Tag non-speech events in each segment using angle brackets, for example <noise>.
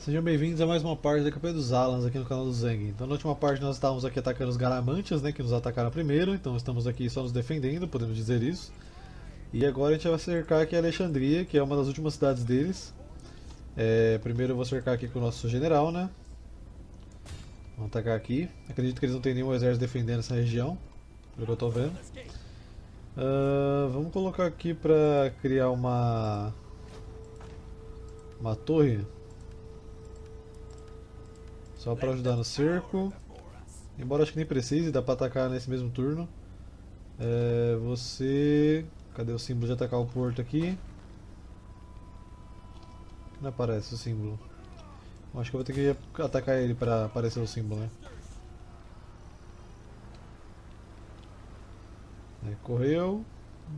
Sejam bem-vindos a mais uma parte da campanha dos Alans aqui no canal do Zang. Então na última parte nós estávamos aqui atacando os Garamantias, né, que nos atacaram primeiro, então estamos aqui só nos defendendo, podemos dizer isso. E agora a gente vai cercar aqui Alexandria, que é uma das últimas cidades deles. É, primeiro eu vou cercar aqui com o nosso general, né. Vamos atacar aqui. Acredito que eles não têm nenhum exército defendendo essa região, pelo que eu estou vendo. Uh, vamos colocar aqui para criar uma uma torre só para ajudar no cerco. Embora acho que nem precise, dá para atacar nesse mesmo turno. É, você... Cadê o símbolo de atacar o porto aqui? Não aparece o símbolo. Acho que eu vou ter que atacar ele para aparecer o símbolo, né? É, correu.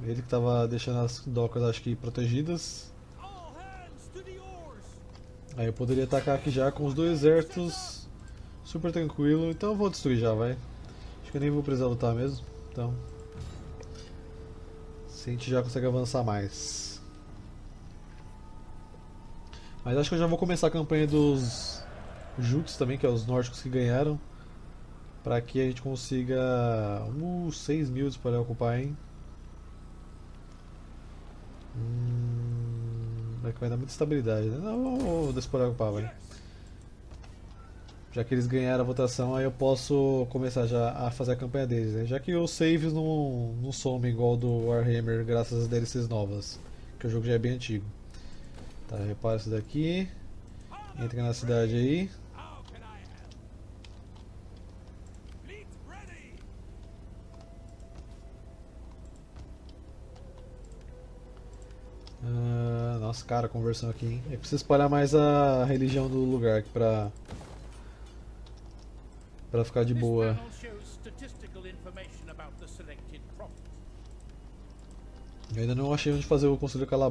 Ele que estava deixando as docas, acho que protegidas. Aí eu poderia atacar aqui já com os dois exércitos super tranquilo, então eu vou destruir já, vai. Acho que eu nem vou precisar lutar mesmo, então... Se a gente já consegue avançar mais. Mas acho que eu já vou começar a campanha dos Jutes também, que é os nórdicos que ganharam. Pra que a gente consiga... Uh, 6 mil para ocupar, hein? Hum... Vai, vai dar muita estabilidade, né? Não, vou despojar o pau, vai. Já que eles ganharam a votação, aí eu posso começar já a fazer a campanha deles, né? Já que os saves não, não somem igual do Warhammer graças às DLCs novas. Que o jogo já é bem antigo. Tá, repara isso daqui. Entra na cidade aí. Uh, nossa, cara, conversando aqui, hein? Eu preciso espalhar mais a religião do lugar aqui pra... Pra ficar de boa. Eu ainda não achei onde fazer o conselho calar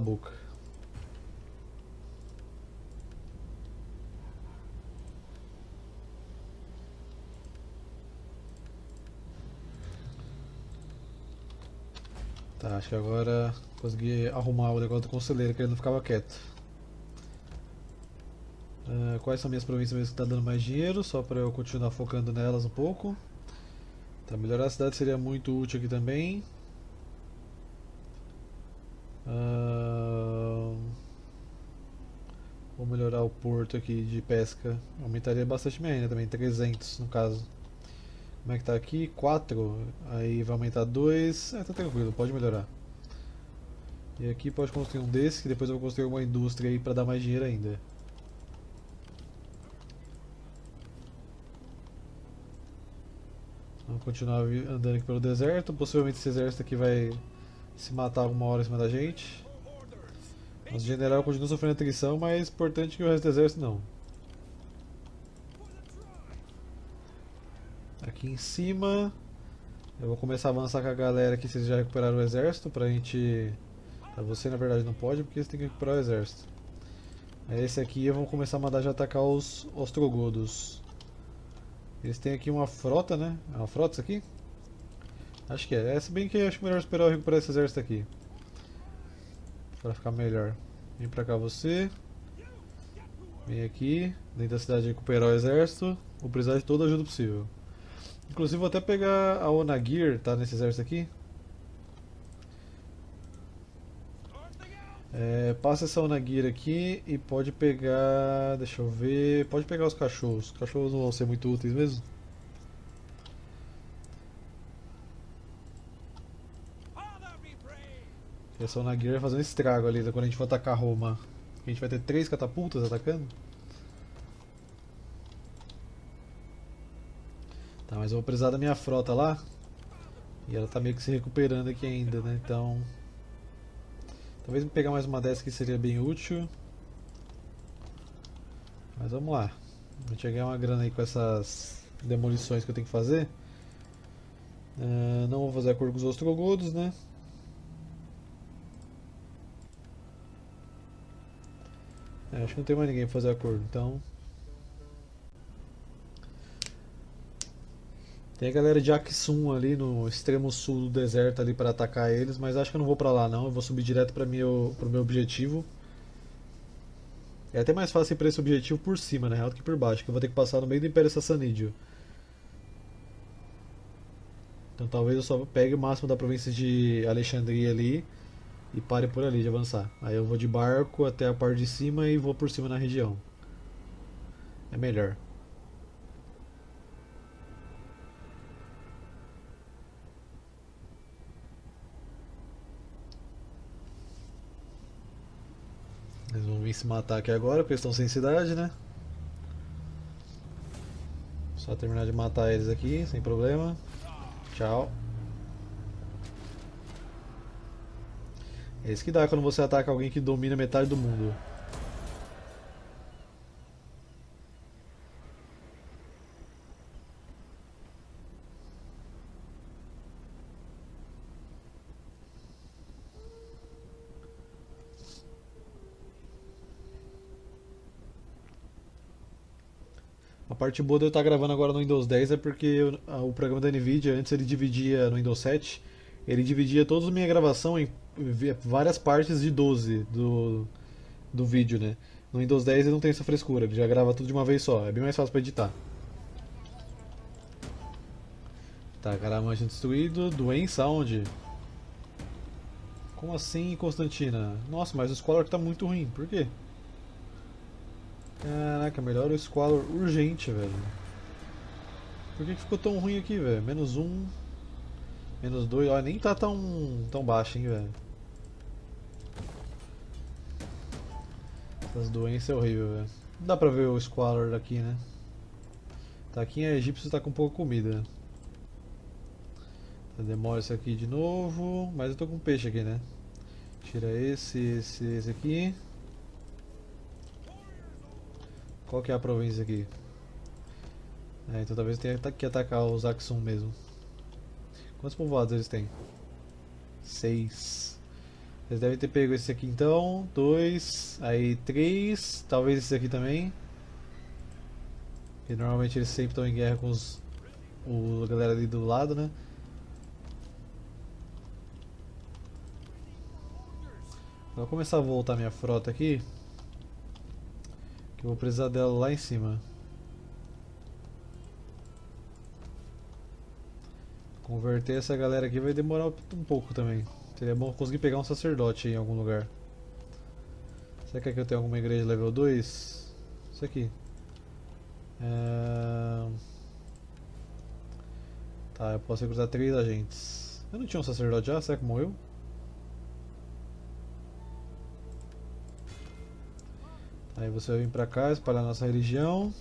Tá, acho que agora consegui arrumar o negócio do conselheiro, que ele não ficava quieto. Uh, quais são minhas províncias mesmo que está dando mais dinheiro, só para eu continuar focando nelas um pouco. Tá, melhorar a cidade seria muito útil aqui também. Uh, vou melhorar o porto aqui de pesca. Aumentaria bastante minha ainda também, 300 no caso. Como é que tá aqui? 4. Aí vai aumentar 2. É, tá tranquilo, pode melhorar. E aqui pode construir um desse, que depois eu vou construir uma indústria aí pra dar mais dinheiro ainda. Vamos continuar andando aqui pelo deserto. Possivelmente esse exército aqui vai se matar alguma hora em cima da gente. Nosso general continua sofrendo atrição, mas importante que o resto do exército não. Aqui em cima, eu vou começar a avançar com a galera aqui, vocês já recuperaram o exército, pra gente... Pra você na verdade não pode, porque você tem que recuperar o exército. Esse aqui eu vou começar a mandar já atacar os ostrogodos. Eles têm aqui uma frota, né? É uma frota isso aqui? Acho que é. É, se bem que acho melhor esperar eu recuperar esse exército aqui. Pra ficar melhor. Vem pra cá você. Vem aqui, dentro da cidade recuperar o exército. Vou precisar de toda a ajuda possível. Inclusive vou até pegar a Onagir, tá nesse exército aqui. É, passa essa Onagir aqui e pode pegar. Deixa eu ver. Pode pegar os cachorros. Os cachorros não vão ser muito úteis mesmo. Essa Onagir vai fazer um estrago ali quando a gente for atacar Roma. A gente vai ter três catapultas atacando. Tá, mas eu vou precisar da minha frota lá. E ela tá meio que se recuperando aqui ainda, né? Então... Talvez pegar mais uma dessa aqui seria bem útil. Mas vamos lá. Vai ganhar uma grana aí com essas demolições que eu tenho que fazer. Uh, não vou fazer acordo com os ostrogodos, né? É, acho que não tem mais ninguém pra fazer acordo, então Tem a galera de Aksum ali no extremo sul do deserto ali para atacar eles, mas acho que eu não vou para lá não, eu vou subir direto para meu pro meu objetivo. É até mais fácil ir pra esse objetivo por cima, na real, do que por baixo, que eu vou ter que passar no meio do Império Sassanídeo. Então talvez eu só pegue o máximo da província de Alexandria ali e pare por ali de avançar. Aí eu vou de barco até a parte de cima e vou por cima na região. É melhor. Eles vão vir se matar aqui agora porque eles estão sem cidade, né? Só terminar de matar eles aqui, sem problema. Tchau. É isso que dá quando você ataca alguém que domina metade do mundo. Parte boa de eu estar gravando agora no Windows 10 é porque eu- a- o programa da Nvidia, antes ele dividia no Windows 7, ele dividia toda a minha gravação em várias partes de 12 do, do vídeo, né? No Windows 10 ele não tem essa frescura, ele já grava tudo de uma vez só, é bem mais fácil para editar. Tá, Caramante destruído, doença onde? Como assim, Constantina? Nossa, mas o Squalor tá muito ruim, por quê? Caraca, melhor o Squalor urgente, velho. Por que, que ficou tão ruim aqui, velho? Menos um, menos dois, olha, nem tá tão, tão baixo, hein, velho. Essas doenças é horrível, velho. Não dá pra ver o Squalor daqui, né? Tá aqui em egípcio tá com pouca comida. Tá, Demora isso aqui de novo, mas eu tô com peixe aqui, né? Tira esse, esse, esse aqui. Qual que é a província aqui? É, então talvez tenha que atacar os Axum mesmo. Quantos povoados eles têm? Seis. Eles devem ter pego esse aqui então. Dois. Aí três. Talvez esse aqui também. Porque normalmente eles sempre estão em guerra com os. O, a galera ali do lado, né? Vou começar a voltar minha frota aqui. Eu vou precisar dela lá em cima. Converter essa galera aqui vai demorar um pouco também. Seria bom conseguir pegar um sacerdote em algum lugar. Será que aqui eu tenho alguma igreja level 2? Isso aqui. É... Tá, eu posso recrutar três agentes. Eu não tinha um sacerdote já? Será que morreu? Aí você vai vir pra cá, espalhar nossa religião.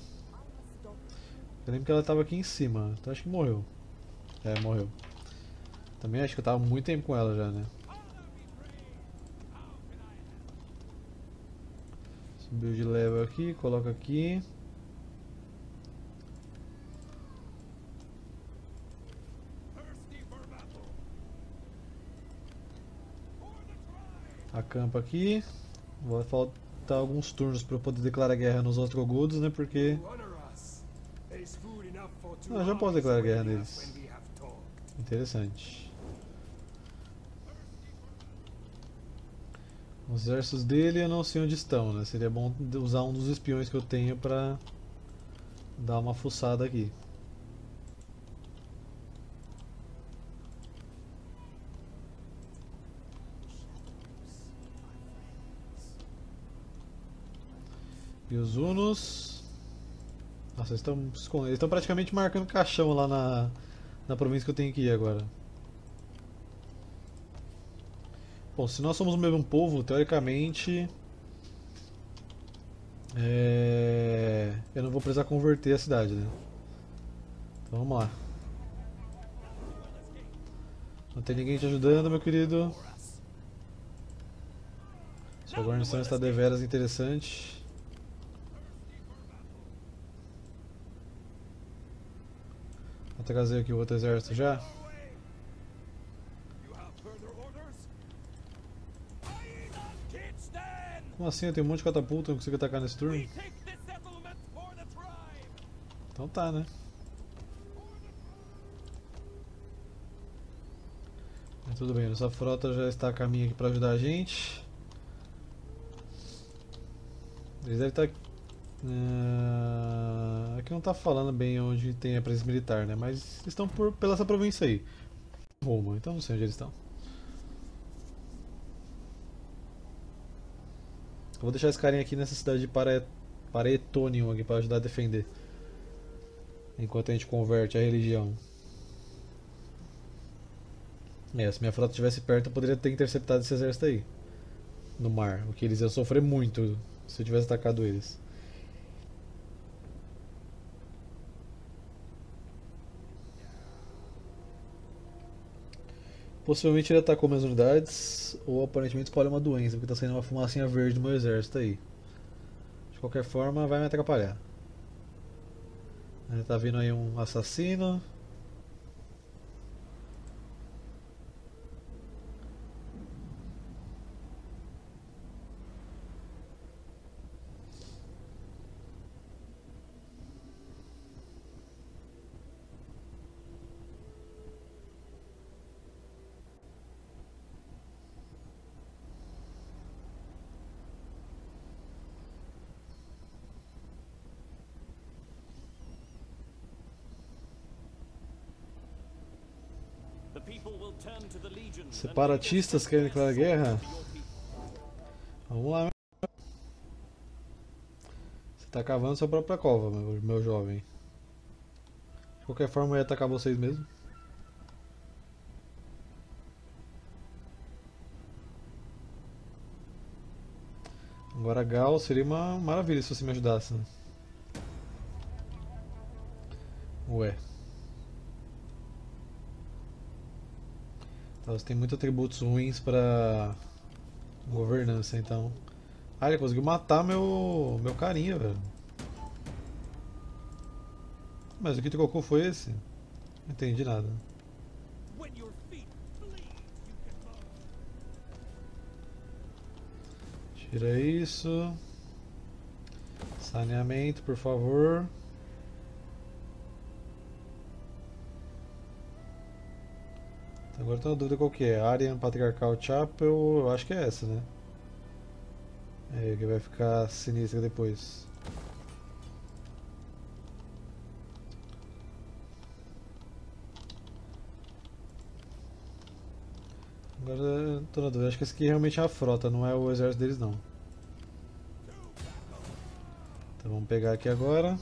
Eu lembro que ela tava aqui em cima, então acho que morreu. É, morreu. Também acho que eu tava muito tempo com ela já, né? Subiu de level aqui, coloca aqui. Acampa aqui. Vai alguns turnos para eu poder declarar guerra nos Ostrogodos, né? Porque Ah, já posso declarar guerra neles. Interessante. Os exércitos dele eu não sei onde estão, né? Seria bom usar um dos espiões que eu tenho pra dar uma fuçada aqui. E os Unos. Nossa, eles estão estão praticamente marcando caixão lá na, na província que eu tenho que ir agora. Bom, se nós somos o mesmo povo, teoricamente. É... Eu não vou precisar converter a cidade, né? Então vamos lá. Não tem ninguém te ajudando, meu querido. Sua guarnição está deveras interessante. Vou trazer aqui o outro exército já. Como assim? Eu tenho um monte de catapulta, não consigo atacar nesse turno? Então tá, né? Mas tudo bem, nossa frota já está a caminho aqui para ajudar a gente. Eles devem estar. Uh, aqui não tá falando bem onde tem a presença militar, né? Mas estão por, pela essa província aí. Roma, então não sei onde eles estão. Eu vou deixar esse carinha aqui nessa cidade de Pare... Paretonium aqui para ajudar a defender. Enquanto a gente converte a religião. É, se minha frota estivesse perto eu poderia ter interceptado esse exército aí. No mar. O que eles iam sofrer muito se eu tivesse atacado eles. Possivelmente ele atacou minhas unidades, ou aparentemente espalhou uma doença, porque está saindo uma fumacinha verde do meu exército aí. De qualquer forma, vai me atrapalhar. Está vindo aí um assassino. Separatistas querem declarar guerra? Vamos lá. Você está cavando sua própria cova, meu, meu jovem. De qualquer forma, eu ia atacar vocês mesmo. Agora Gal seria uma maravilha se você me ajudasse. Né? Ué. Elas têm muitos atributos ruins para governança, então. Ah, ele conseguiu matar meu meu carinha, velho. Mas o que tu colocou foi esse? Não entendi nada. Tira isso. Saneamento, por favor. Agora tô na dúvida qual que é. Arian Patriarchal Chapel, eu acho que é essa, né? É, que vai ficar sinistra depois. Agora tô na dúvida, acho que esse aqui realmente é a frota, não é o exército deles não. Então vamos pegar aqui agora.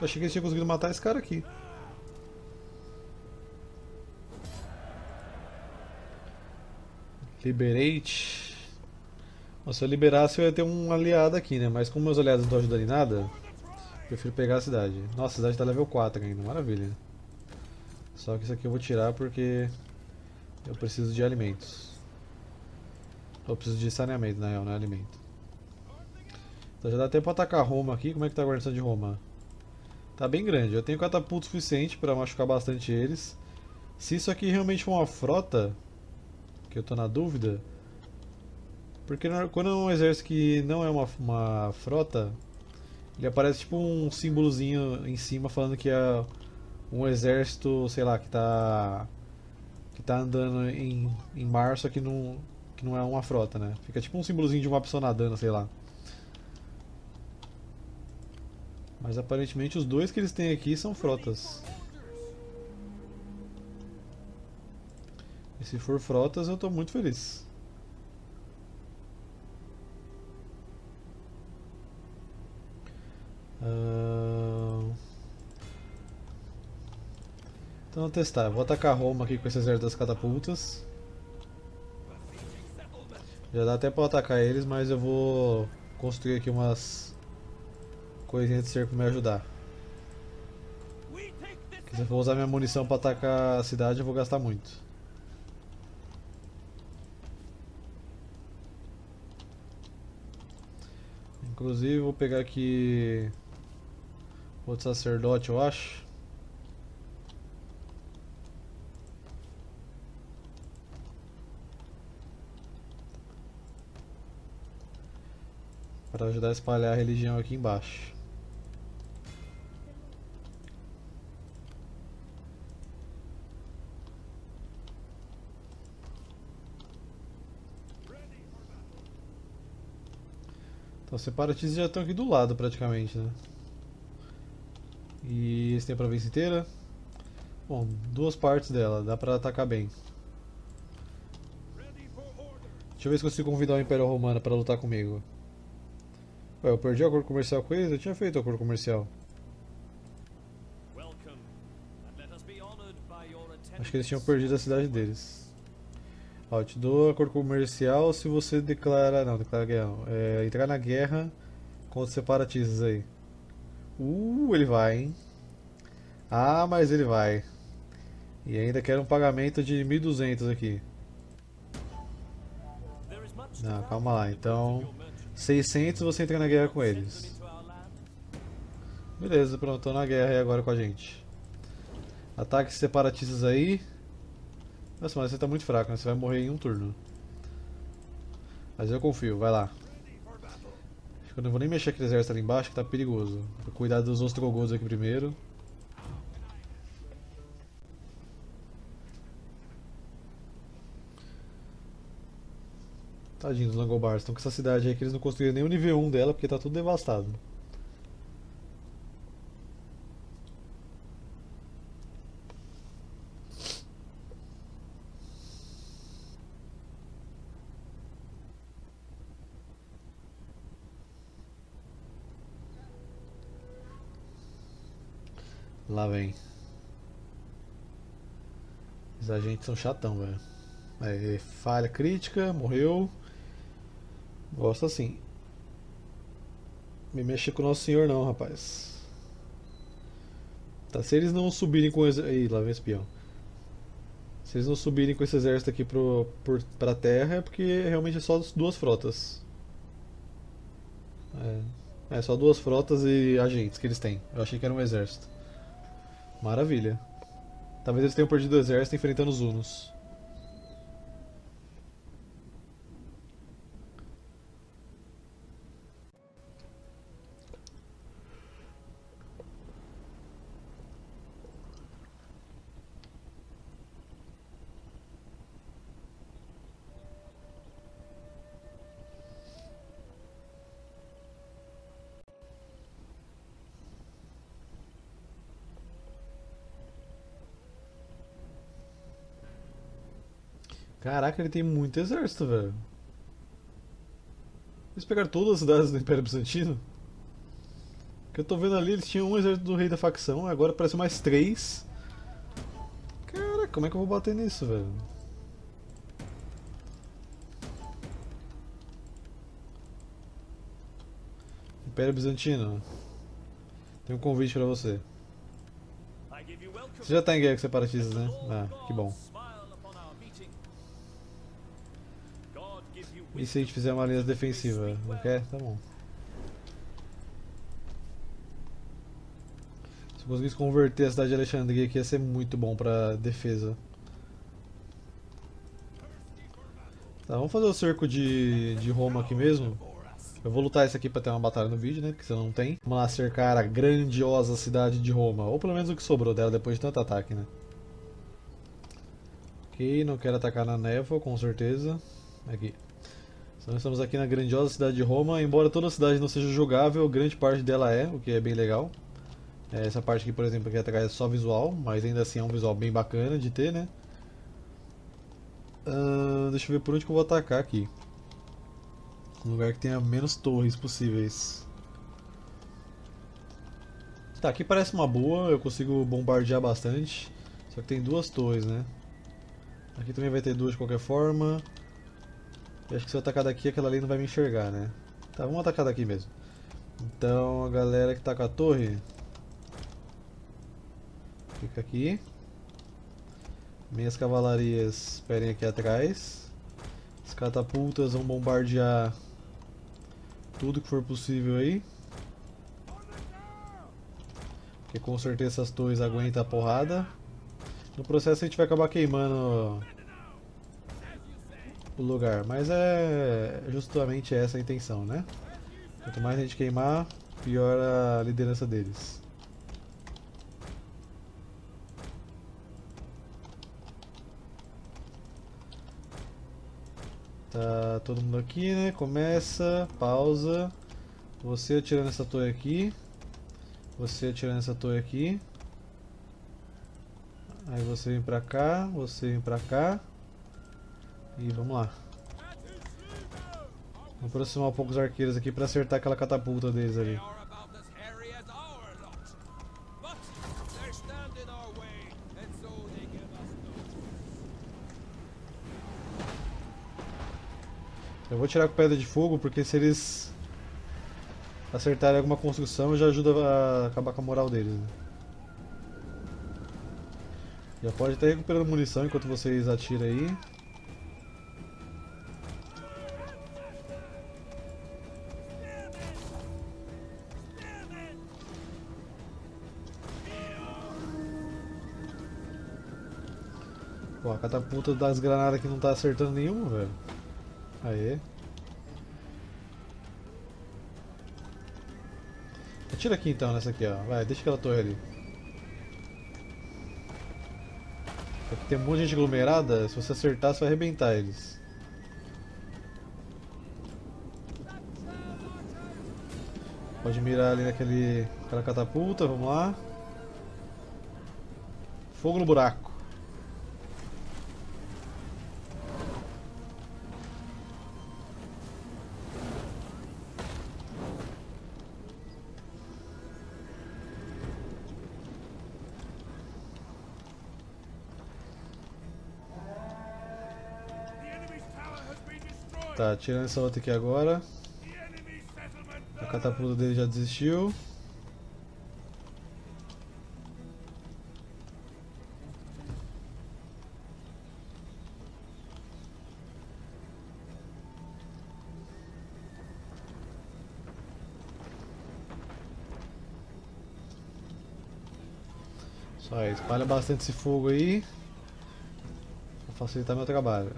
Eu achei que eles tinham conseguido matar esse cara aqui. Liberate. se eu liberasse eu ia ter um aliado aqui, né? Mas como meus aliados não estão ajudando em nada, prefiro pegar a cidade. Nossa, a cidade está level 4 ainda, maravilha. Só que isso aqui eu vou tirar porque eu preciso de alimentos. Eu preciso de saneamento, na real, não é alimento. Então já dá tempo para atacar Roma aqui. Como é que tá a guarnição de Roma? Tá bem grande. Eu tenho catapulto suficiente para machucar bastante eles. Se isso aqui realmente for uma frota, que eu tô na dúvida. Porque quando é um exército que não é uma, uma frota, ele aparece tipo um símbolozinho em cima falando que é um exército, sei lá, que tá que tá andando em, em mar, só que não, que não é uma frota, né? Fica tipo um símbolozinho de uma pessoa nadando, sei lá. Mas aparentemente os dois que eles têm aqui são frotas. E se for frotas, eu estou muito feliz. Uh... Então vou testar. Vou atacar Roma aqui com esse exército das catapultas. Já dá até para atacar eles, mas eu vou construir aqui umas coisinhas de cerco para me ajudar. se eu for usar minha munição para atacar a cidade, eu vou gastar muito. Inclusive vou pegar aqui outro sacerdote, eu acho. Para ajudar a espalhar a religião aqui embaixo. Os separatistas já estão aqui do lado praticamente, né? E eles têm a província inteira. Bom, duas partes dela, dá pra atacar bem. Deixa eu ver se consigo convidar o Império Romano pra lutar comigo. Ué, eu perdi o acordo comercial com eles? Eu tinha feito o acordo comercial. Acho que eles tinham perdido a cidade deles. Dou acordo comercial se você declarar. Não, declarar guerra não. É, entrar na guerra contra os separatistas aí. Uh, ele vai, hein? Ah, mas ele vai. E ainda quer um pagamento de 1.200 aqui. Não, calma lá. Então, 600 você entra na guerra com eles. Beleza, pronto, tô na guerra aí agora com a gente. Ataques separatistas aí. Nossa, mas você tá muito fraco, né? Você vai morrer em um turno. Mas eu confio, vai lá. Acho que eu não vou nem mexer aquele exército ali embaixo que tá perigoso. Vou cuidar dos ostrogodos aqui primeiro. Tadinho dos Langobars, estão com essa cidade aí que eles não construíram nem o nível 1 dela porque tá tudo devastado. Lá vem. Os agentes são chatão, velho. Falha crítica, morreu. Gosto assim. Me mexe com o Nosso Senhor não, rapaz. Tá, se eles não subirem com. Ih, lá vem espião. Se eles não subirem com esse exército aqui pro, por, pra terra é porque realmente é só duas frotas. É, é só duas frotas e agentes que eles têm. Eu achei que era um exército. Maravilha. Talvez eles tenham perdido o exército enfrentando os Hunos. Caraca, ele tem muito exército, velho. Eles pegaram todas as cidades do Império Bizantino? que eu tô vendo ali, eles tinham um exército do rei da facção, agora apareceu mais três. Caraca, como é que eu vou bater nisso, velho? Império Bizantino. Tem um convite pra você. Você já tá em guerra com separatistas, né? Ah, que bom. E se a gente fizer uma linha defensiva? Não quer? Tá bom. Se conseguisse converter a cidade de Alexandria aqui ia ser muito bom pra defesa. Tá, vamos fazer o cerco de, de Roma aqui mesmo. Eu vou lutar isso aqui pra ter uma batalha no vídeo, né? Porque você não tem. Vamos lá cercar a grandiosa cidade de Roma. Ou pelo menos o que sobrou dela depois de tanto ataque, né? Ok, não quero atacar na névoa, com certeza. Aqui. Então estamos aqui na grandiosa cidade de Roma, embora toda a cidade não seja jogável, grande parte dela é, o que é bem legal. É, essa parte aqui, por exemplo, aqui atrás é só visual, mas ainda assim é um visual bem bacana de ter, né? Uh, deixa eu ver por onde que eu vou atacar aqui. Um lugar que tenha menos torres possíveis. Tá, aqui parece uma boa, eu consigo bombardear bastante. Só que tem duas torres, né? Aqui também vai ter duas de qualquer forma. Eu acho que se eu atacar daqui, aquela ali não vai me enxergar, né? Tá, vamos atacar daqui mesmo. Então, a galera que tá com a torre... Fica aqui. Minhas cavalarias esperem aqui atrás. As catapultas vão bombardear tudo que for possível aí. Porque com certeza essas torres aguentam a porrada. No processo a gente vai acabar queimando o lugar. Mas é justamente essa a intenção, né? Quanto mais a gente queimar, pior a liderança deles. Tá todo mundo aqui, né? Começa, pausa. Você atirando essa torre aqui. Você atirando essa torre aqui. Aí você vem pra cá, você vem pra cá. E vamos lá. Vou aproximar um pouco os arqueiros aqui pra acertar aquela catapulta deles ali. Eu vou tirar com pedra de fogo porque se eles acertarem alguma construção já ajuda a acabar com a moral deles. Né? Já pode estar recuperando munição enquanto vocês atiram aí. Catapulta das granadas aqui não tá acertando nenhuma, velho. Aê. Atira aqui então nessa aqui, ó. Vai, deixa aquela torre ali. Aqui tem um monte de gente aglomerada, se você acertar você vai arrebentar eles. Pode mirar ali naquele, naquela catapulta, vamos lá. Fogo no buraco. Tá, tirando essa outra aqui agora. A catapulta dele já desistiu. Só aí, espalha bastante esse fogo aí. Pra facilitar meu trabalho.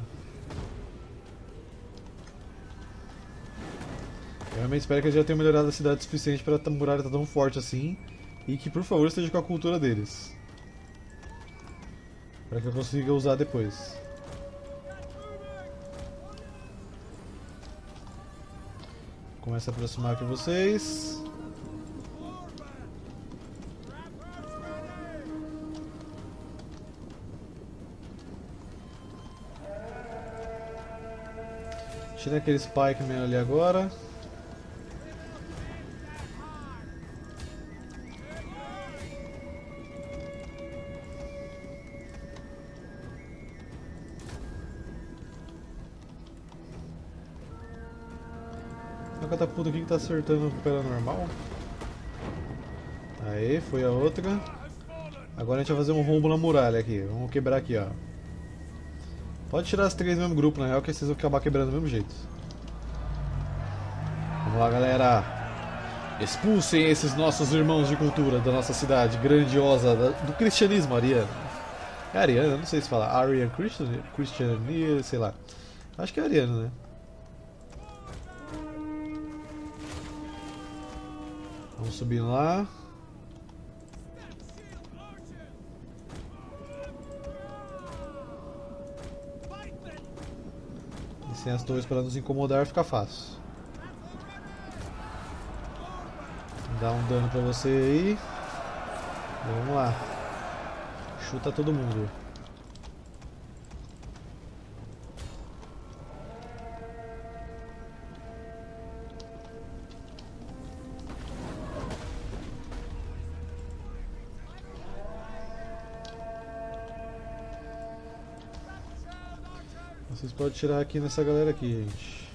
Realmente espero que eles já tenham melhorado a cidade o suficiente para a muralha estar tão forte assim. E que por favor esteja com a cultura deles. Para que eu consiga usar depois. Começa a aproximar aqui vocês. Tira aquele Spikeman ali agora. Tá acertando pela normal. Aí, foi a outra. Agora a gente vai fazer um rombo na muralha aqui. Vamos quebrar aqui, ó. Pode tirar as três do mesmo grupo, na real, que vocês vão acabar quebrando do mesmo jeito. Vamos lá, galera. Expulsem esses nossos irmãos de cultura da nossa cidade grandiosa, do cristianismo ariano. É ariano, não sei se fala Arian Christian, Christian, sei lá. Acho que é ariano, né? Vamos subir lá. E sem as torres para nos incomodar fica fácil. Dá um dano pra você aí. Vamos lá. Chuta todo mundo. Podem tirar aqui nessa galera aqui, gente.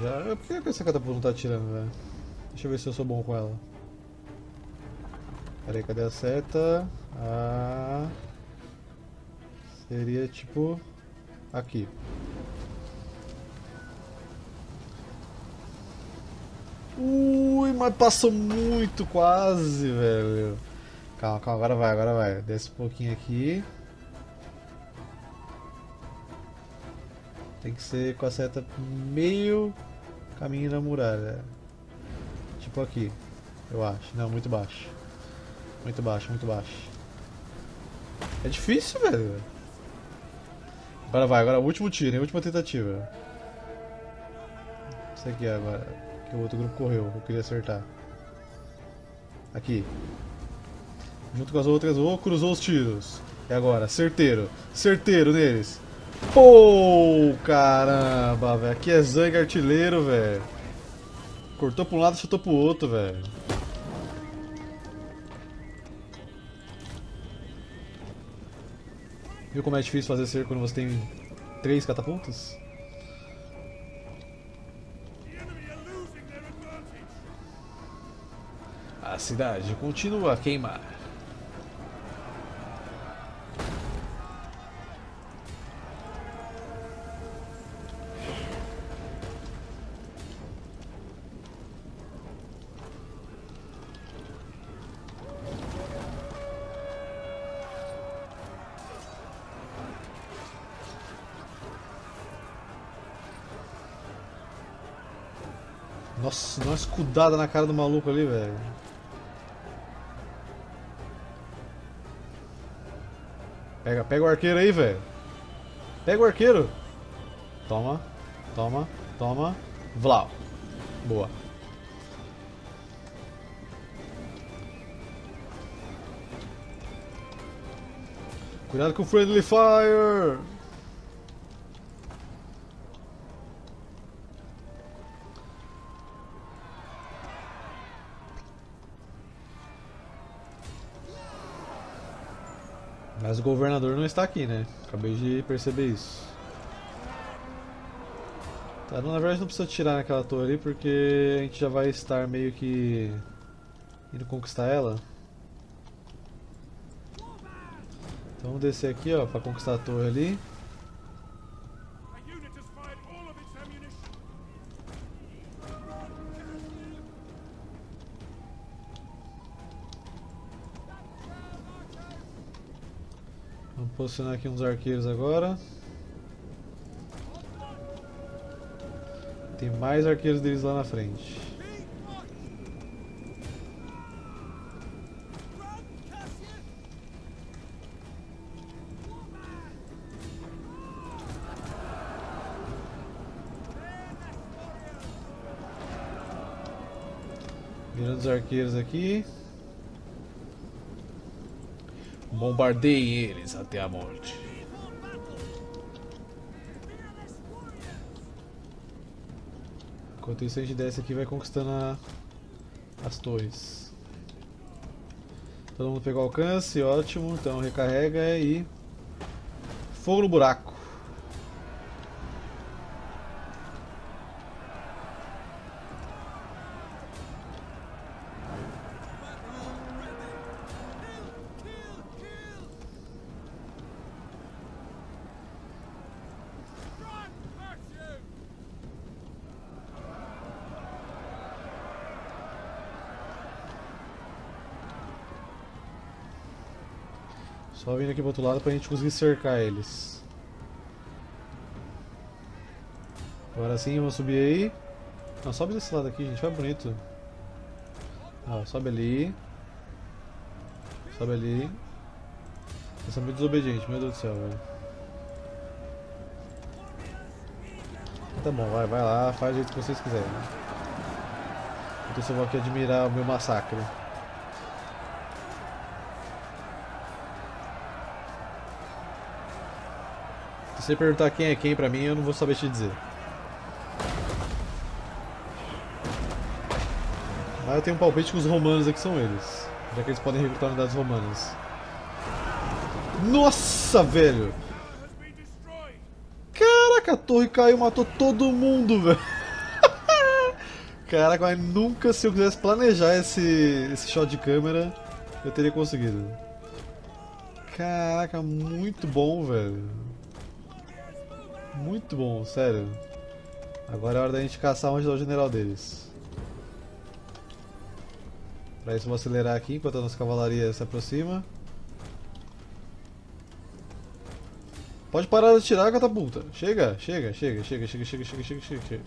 Já. Por que essa catapulta não tá atirando, velho? Deixa eu ver se eu sou bom com ela. Peraí, cadê a seta? Ah... Seria tipo... Aqui. Ui, mas passou muito quase, velho. Calma, calma, agora vai, agora vai. Desce um pouquinho aqui. Tem que ser com a seta meio caminho da muralha. Tipo aqui, eu acho. Não, muito baixo. Muito baixo, muito baixo. É difícil, velho. Agora vai, agora o último tiro, hein? Última tentativa. Isso aqui agora. Que o outro grupo correu, eu queria acertar. Aqui. Junto com as outras, oh, cruzou os tiros. E agora, certeiro. Certeiro neles. Pô, caramba, velho. Aqui é Zang artilheiro, velho. Cortou pra um lado chutou pro outro, velho. Viu como é difícil fazer cerco quando você tem três catapultas? A cidade continua a queimar. Escudada na cara do maluco ali, velho. Pega, pega o arqueiro aí, velho. Pega o arqueiro. Toma, toma, toma. Vlau. Boa. Cuidado com o Friendly Fire! Mas o governador não está aqui, né? Acabei de perceber isso. Tá, na verdade não precisa tirar naquela torre ali porque a gente já vai estar meio que indo conquistar ela. Então vamos descer aqui ó, pra conquistar a torre ali. Posicionar aqui uns arqueiros agora. Tem mais arqueiros deles lá na frente. Virando os arqueiros aqui. Bombardeiem eles até a morte. Enquanto isso a gente desce aqui e vai conquistando a- as torres. Todo mundo pegou alcance, ótimo. Então recarrega e... Fogo no buraco. Outro lado pra gente conseguir cercar eles. Agora sim, vamos subir aí. Não, sobe desse lado aqui, gente, vai bonito. Ó, sobe ali. Sobe ali. Vocês são muito desobedientes, meu Deus do céu, velho. Tá bom, vai, vai lá, faz do jeito que vocês quiserem. Então eu vou aqui admirar o meu massacre. Você perguntar quem é quem pra mim, eu não vou saber te dizer. Mas eu tenho um palpite que os romanos aqui são eles. Já que eles podem recrutar unidades romanas. Nossa, velho! Caraca, a torre caiu, matou todo mundo, <laughs> velho! Caraca, mas nunca se eu quisesse planejar esse, esse shot de câmera, eu teria conseguido. Caraca, muito bom, velho. Muito bom, sério. Agora é hora da gente caçar onde está o general deles. Para isso vou acelerar aqui enquanto a nossa cavalaria se aproxima. Pode parar de atirar, catapulta. Chega, chega, chega, chega, chega, chega, chega, chega, chega. chega.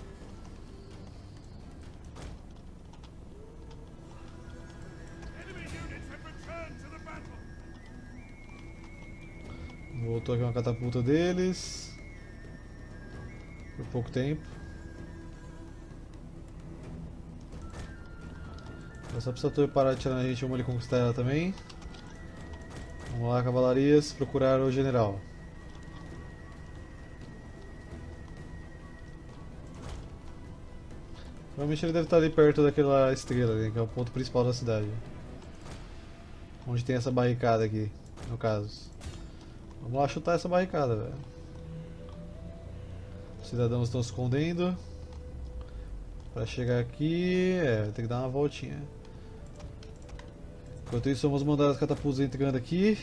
Voltou aqui uma catapulta deles. Por pouco tempo. É só precisa parar de tirar a gente, vamos ali conquistar ela também. Vamos lá, cavalarias, procurar o general. Provavelmente ele deve estar ali perto daquela estrela ali, que é o ponto principal da cidade. Onde tem essa barricada aqui, no caso. Vamos lá chutar essa barricada, velho. Os cidadãos estão se escondendo. Para chegar aqui, é, tem que dar uma voltinha. Enquanto isso, vamos mandar as catapultas entrando aqui.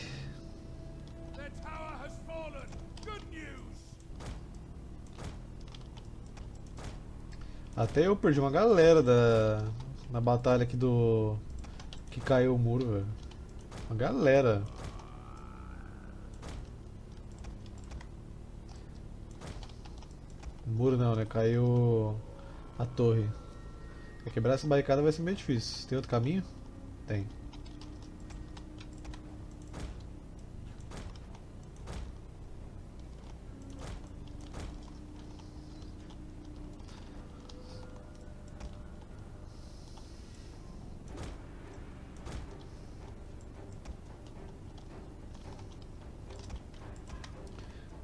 Até eu perdi uma galera da na batalha aqui do que caiu o muro, velho. Uma galera. Muro não, né? Caiu a torre. Pra quebrar essa barricada vai ser meio difícil. Tem outro caminho? Tem.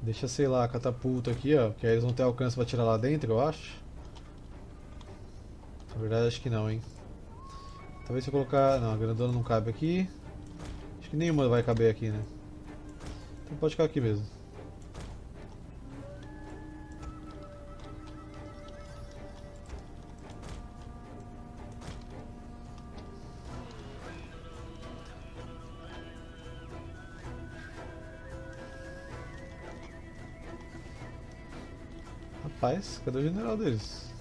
Deixa, sei lá, a catapulta aqui, ó. Que aí eles vão ter alcance pra tirar lá dentro, eu acho. Na verdade, acho que não, hein. Talvez se eu colocar... Não, a grandona não cabe aqui. Acho que nenhuma vai caber aqui, né. Então pode ficar aqui mesmo. Cadê o general deles?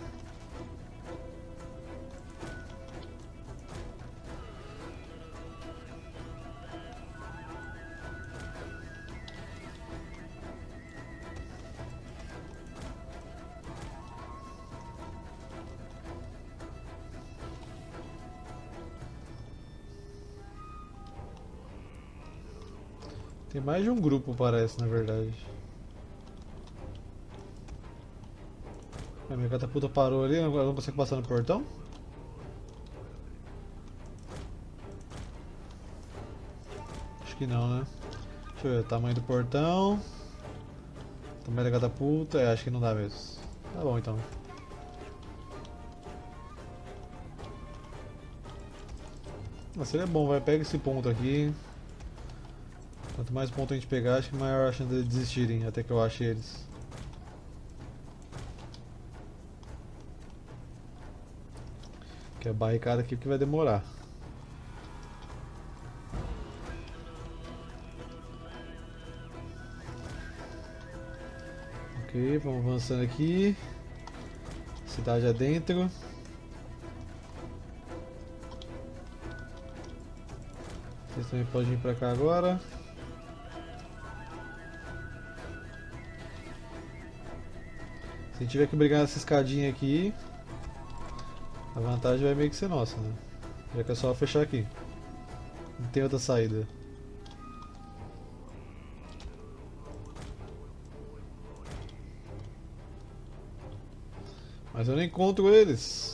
Tem mais de um grupo, parece, na verdade. Catapulta parou ali, agora não consigo passar no portão? Acho que não, né? Deixa eu ver, tamanho do portão. Tamanho da catapulta, é, acho que não dá mesmo. Tá bom então. Ele é bom, vai, pega esse ponto aqui. Quanto mais ponto a gente pegar, acho que maior a chance de desistirem, até que eu ache eles. Que a barricada aqui que vai demorar. Ok, vamos avançando aqui. Cidade adentro. Vocês também podem vir pra cá agora. Se tiver que brigar nessa escadinha aqui, a vantagem vai meio que ser nossa, né? Já que é só fechar aqui. Não tem outra saída. Mas eu não encontro eles.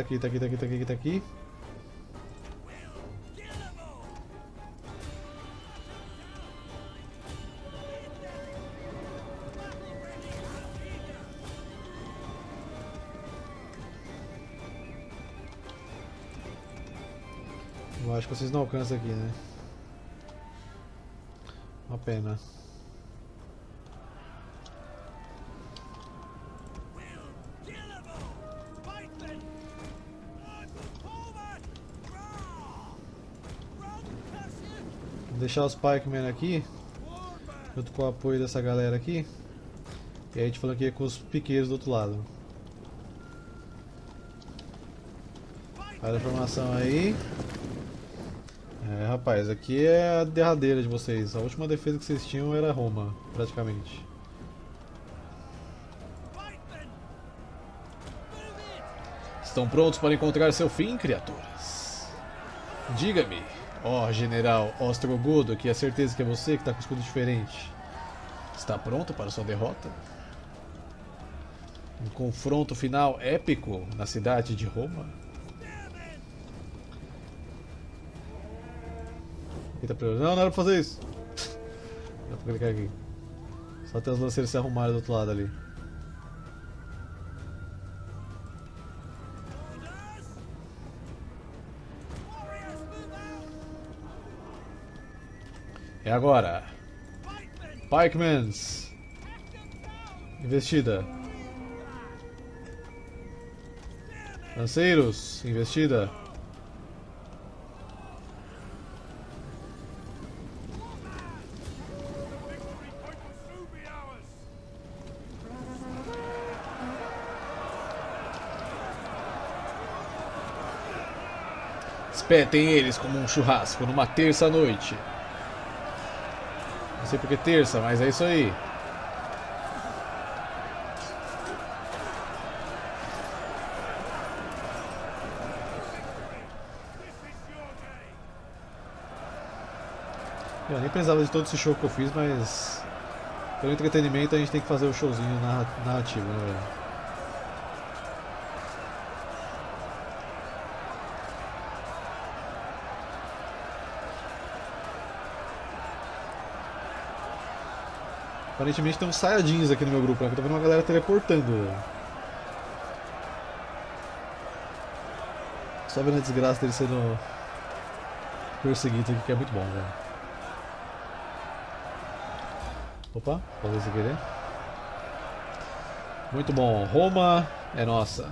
Tá, aqui, tá aqui, tá aqui, tá aqui, tá aqui. Eu acho que vocês não alcançam aqui, né? Uma pena. Deixar os Pikemen aqui, junto com o apoio dessa galera aqui. E aí a gente aqui com os piqueiros do outro lado. Faz a formação aí. É, rapaz, aqui é a derradeira de vocês. A última defesa que vocês tinham era Roma, praticamente. Estão prontos para encontrar seu fim, criaturas? Diga-me, ó general Ostrogodo, que é certeza que é você que está com escudo diferente. Está pronto para sua derrota? Um confronto final épico na cidade de Roma? Eita, não, não era pra fazer isso. Dá pra clicar aqui. Só tem os lanceiros se arrumarem do outro lado ali. É agora. Pikemans. Investida. Lanceiros. Investida. Espetem eles como um churrasco numa terça-noite. Sei porque terça, mas é isso aí. Eu nem precisava de todo esse show que eu fiz, mas pelo entretenimento a gente tem que fazer o showzinho narrativo, né, velho? Aparentemente tem uns Saiyajins aqui no meu grupo, né? Eu tô vendo uma galera teleportando. Só vendo a desgraça dele sendo perseguido aqui, que é muito bom, velho. Opa, fazer aqui, né? Muito bom. Roma é nossa.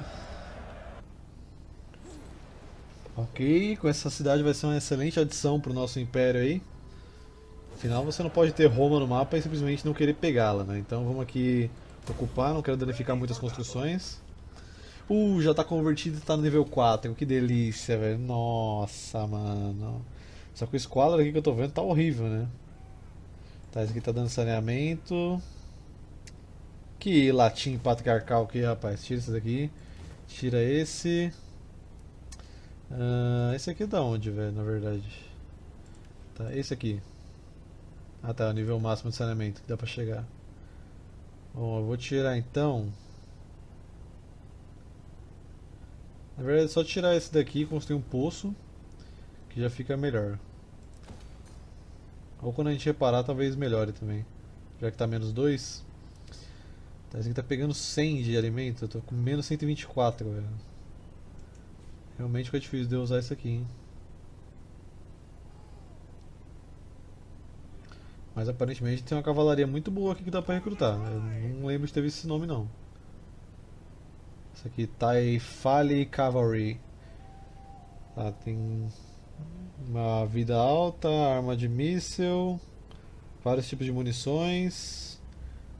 Ok, com essa cidade vai ser uma excelente adição para o nosso império aí. Afinal, você não pode ter Roma no mapa e simplesmente não querer pegá-la, né? Então vamos aqui ocupar, não quero danificar muitas construções. Uh, já está convertido e está no nível 4, que delícia, velho. Nossa, mano. Só que o Squalor aqui que eu tô vendo tá horrível, né? Tá, esse aqui tá dando saneamento. Que latim patriarcal aqui, rapaz. Tira esse daqui. Tira esse. Uh, esse aqui é da onde, velho, na verdade? Tá, esse aqui. Ah tá, o nível máximo de saneamento que dá pra chegar. Bom, eu vou tirar então. Na verdade é só tirar esse daqui e construir um poço. Que já fica melhor. Ou quando a gente reparar, talvez melhore também. Já que tá menos 2. Tá, esse aqui tá pegando 100 de alimento. Eu tô com menos 124, velho. Realmente fica difícil de eu usar isso aqui, hein. Mas aparentemente tem uma cavalaria muito boa aqui que dá pra recrutar. Eu não lembro ter visto esse nome não. Isso aqui, Taifali Cavalry. Tá, tem uma vida alta, arma de míssil, vários tipos de munições.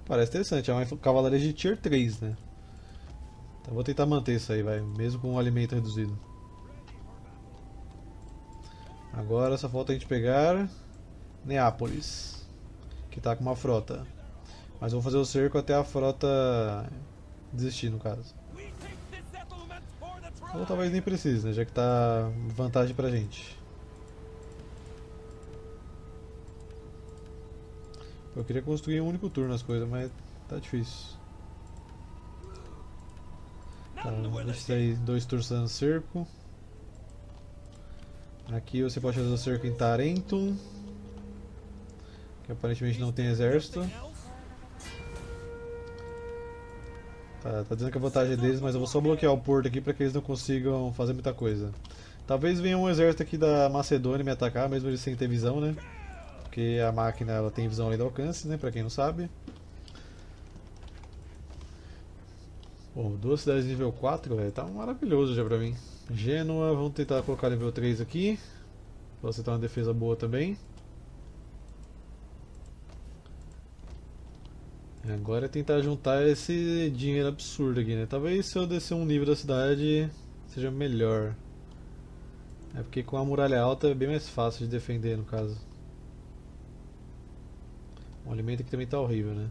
Parece interessante, é uma cavalaria de tier 3, né? Então vou tentar manter isso aí, vai, mesmo com um alimento reduzido. Agora só falta a gente pegar Neápolis que está com uma frota. Mas vou fazer o cerco até a frota desistir, no caso. Ou talvez nem precise, né? Já que tá vantagem pra gente. Eu queria construir um único turno as coisas, mas tá difícil. Tá, deixa aí dois turnos dando cerco. Aqui você pode fazer o cerco em Tarentum. Que aparentemente não tem exército. Tá, tá dizendo que a vantagem é deles, mas eu vou só bloquear o porto aqui para que eles não consigam fazer muita coisa. Talvez venha um exército aqui da Macedônia me atacar, mesmo eles sem ter visão, né? Porque a máquina ela tem visão além do alcance, né? Pra quem não sabe. Bom, duas cidades nível 4, velho, tá maravilhoso já pra mim. Gênua, vamos tentar colocar nível 3 aqui. Pra você ter uma defesa boa também. Agora é tentar juntar esse dinheiro absurdo aqui, né? Talvez se eu descer um nível da cidade seja melhor. É porque com a muralha alta é bem mais fácil de defender no caso. O alimento aqui também tá horrível, né?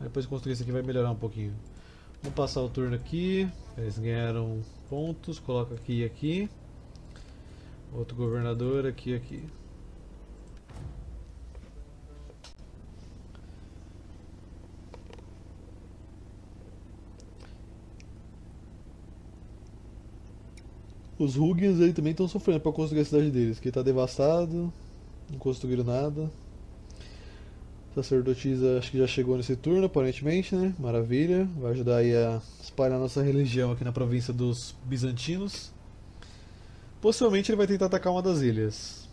Depois de construir isso aqui vai melhorar um pouquinho. Vamos passar o turno aqui. Eles ganharam pontos. Coloca aqui e aqui. Outro governador aqui e aqui. Os Rugians aí também estão sofrendo para construir a cidade deles, que está devastado, não construíram nada. Sacerdotisa acho que já chegou nesse turno, aparentemente, né? Maravilha. Vai ajudar aí a espalhar nossa religião aqui na província dos bizantinos. Possivelmente ele vai tentar atacar uma das ilhas.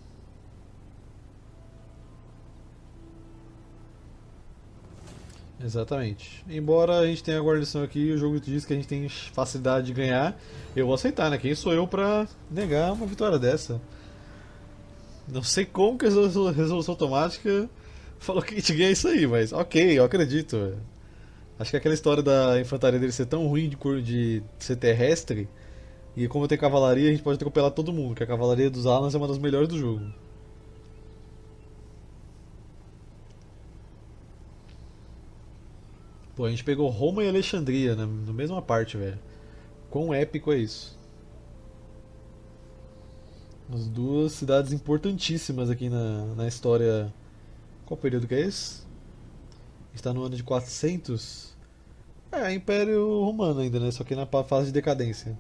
Exatamente. Embora a gente tenha a guarnição aqui, o jogo diz que a gente tem facilidade de ganhar. Eu vou aceitar, né? Quem sou eu pra negar uma vitória dessa? Não sei como que a resolução automática falou que a gente ganha isso aí, mas ok, eu acredito. Acho que aquela história da infantaria dele ser tão ruim de, de ser terrestre, e como tem cavalaria, a gente pode atropelar todo mundo, que a cavalaria dos Alans é uma das melhores do jogo. Pô, a gente pegou Roma e Alexandria na, na mesma parte, velho. Quão épico é isso? As duas cidades importantíssimas aqui na, na história. Qual período que é esse? Está no ano de 400? É, Império Romano ainda, né? Só que na fase de decadência.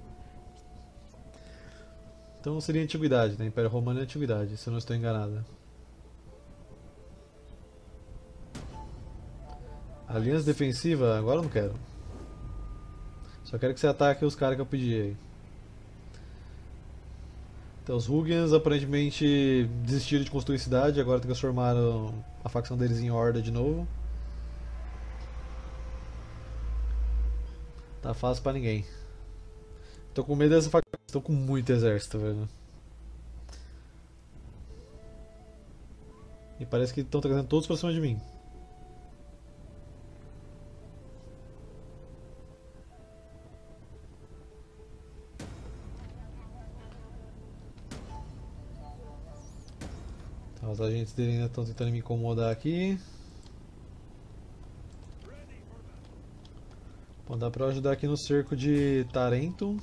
Então seria Antiguidade, né? Império Romano é Antiguidade, se eu não estou enganado. Aliança defensiva? Agora eu não quero. Só quero que você ataque os caras que eu pedi aí. Então os Rugians aparentemente desistiram de construir cidade, agora transformaram a facção deles em horda de novo. Tá fácil pra ninguém. Tô com medo dessa facção, estou com muito exército, velho. E parece que estão trazendo todos pra cima de mim. Os agentes dele ainda estão tentando me incomodar aqui. Bom, dá pra ajudar aqui no cerco de Tarentum.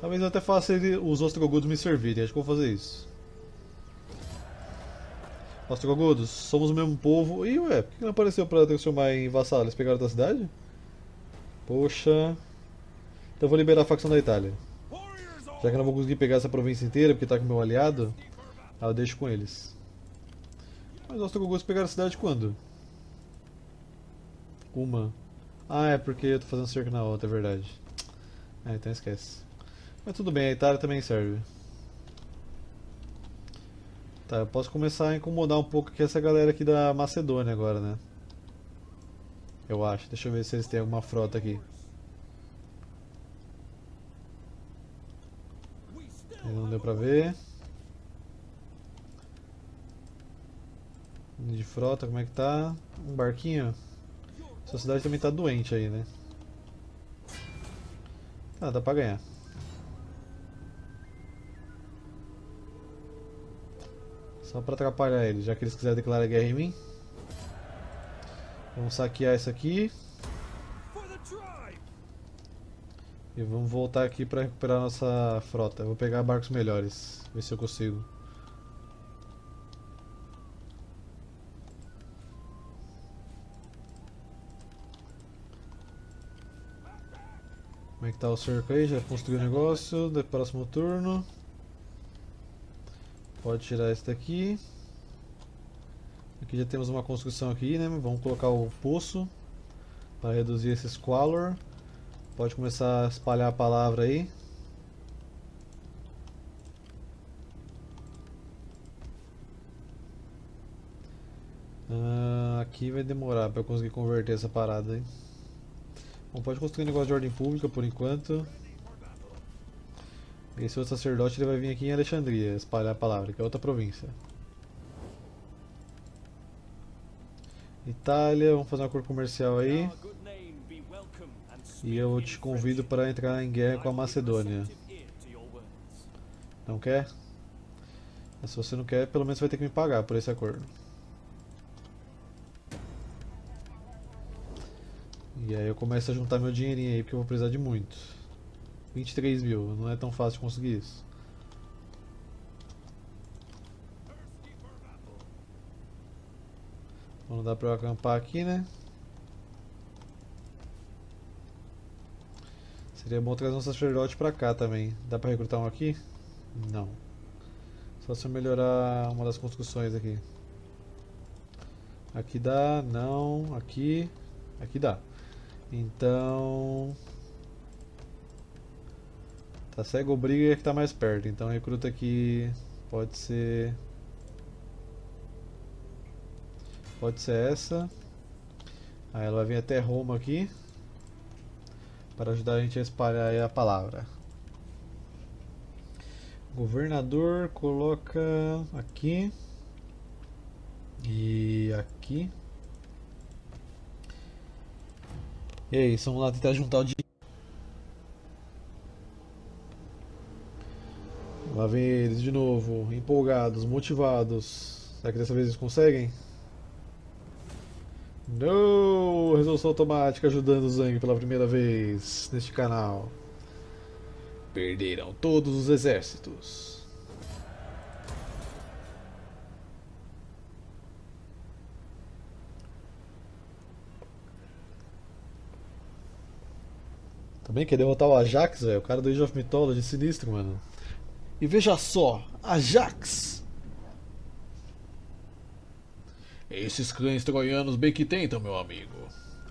Talvez eu até faça os ostrogodos me servirem, acho que vou fazer isso. Ostrogodos, somos o mesmo povo. Ih, ué, por que não apareceu pra transformar em vassalo? Eles pegaram da cidade? Poxa. Então vou liberar a facção da Itália. Já que eu não vou conseguir pegar essa província inteira porque tá com meu aliado, aí eu deixo com eles. Mas os Ostrogodos pegaram a cidade quando? Uma. Ah, é porque eu tô fazendo cerco na outra, é verdade. É, então esquece. Mas tudo bem, a Itália também serve. Tá, eu posso começar a incomodar um pouco aqui essa galera aqui da Macedônia agora, né? Eu acho. Deixa eu ver se eles têm alguma frota aqui. Não deu pra ver. De frota, como é que tá? Um barquinho. Sua cidade também tá doente aí, né? Ah, dá pra ganhar. Só pra atrapalhar eles, já que eles quiserem declarar guerra em mim. Vamos saquear isso aqui. E vamos voltar aqui para recuperar nossa frota. Vou pegar barcos melhores, ver se eu consigo. Como é que tá o cerco aí? Já construiu o negócio, do próximo turno. Pode tirar esse daqui. Aqui já temos uma construção aqui, né? Vamos colocar o poço para reduzir esse squalor. Pode começar a espalhar a palavra aí. Ah, aqui vai demorar para eu conseguir converter essa parada aí. Bom, pode construir um negócio de ordem pública por enquanto. Esse outro sacerdote ele vai vir aqui em Alexandria espalhar a palavra, que é outra província. Itália, vamos fazer um acordo comercial aí. E eu te convido para entrar em guerra com a Macedônia. Não quer? Mas se você não quer, pelo menos vai ter que me pagar por esse acordo. E aí eu começo a juntar meu dinheirinho aí, porque eu vou precisar de muito. 23 mil, não é tão fácil conseguir isso. Não dá pra eu acampar aqui, né? Seria bom trazer um sacerdote pra cá também. Dá pra recrutar um aqui? Não. Só se eu melhorar uma das construções aqui. Aqui dá, não, aqui, aqui dá. Então... Tá cego obriga é que tá mais perto, então recruta aqui pode ser... Pode ser essa. Aí ela vai vir até Roma aqui. Para ajudar a gente a espalhar a palavra. Governador coloca aqui. E aqui. E aí, vamos lá tentar juntar o dinheiro. Lá vem eles de novo, empolgados, motivados. Será que dessa vez eles conseguem? Não! Resolução automática ajudando o Zang pela primeira vez neste canal. Perderam todos os exércitos. Também quer derrotar o Ajax. O cara do Age of Mythology sinistro, mano. E veja só, Ajax! Esses cães troianos bem que tentam, meu amigo.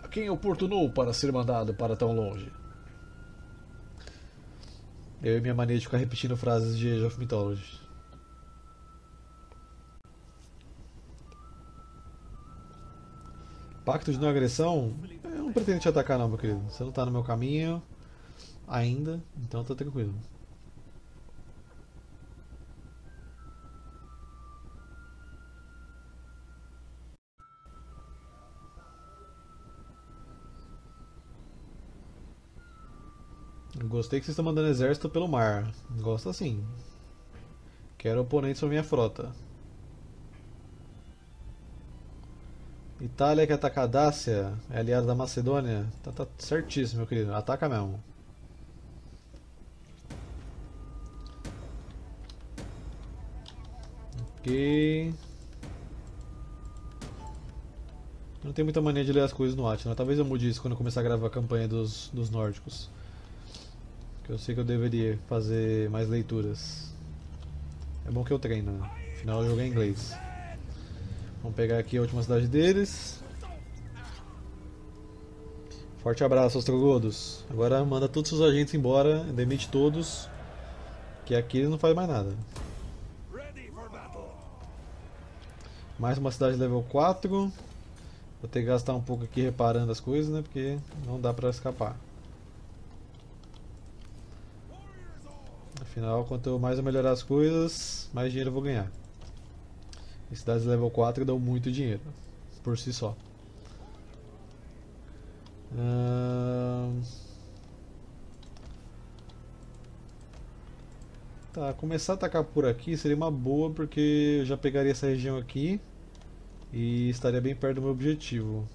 A quem oportunou para ser mandado para tão longe? Eu e minha mania de ficar repetindo frases de Age of Mythology. Pacto de não agressão? Eu não pretendo te atacar não, meu querido. Você não está no meu caminho ainda, então tá tranquilo. Gostei que vocês estão mandando exército pelo mar. Gosto assim. Quero oponentes para minha frota. Itália que ataca a Dácia, é aliada da Macedônia. Tá, tá certíssimo, meu querido. Ataca mesmo. Ok. Não tem muita mania de ler as coisas no Atlas. Talvez eu mude isso quando eu começar a gravar a campanha dos, dos nórdicos. Que eu sei que eu deveria fazer mais leituras. É bom que eu treino, né? Afinal eu joguei em inglês. Vamos pegar aqui a última cidade deles. Forte abraço, Ostrogodos. Agora manda todos os agentes embora, demite todos. Que aqui eles não fazem mais nada. Mais uma cidade level 4. Vou ter que gastar um pouco aqui reparando as coisas, né? Porque não dá pra escapar. Afinal, quanto mais eu melhorar as coisas, mais dinheiro eu vou ganhar. E cidades level 4 dão muito dinheiro, por si só. Tá, começar a atacar por aqui seria uma boa porque eu já pegaria essa região aqui e estaria bem perto do meu objetivo.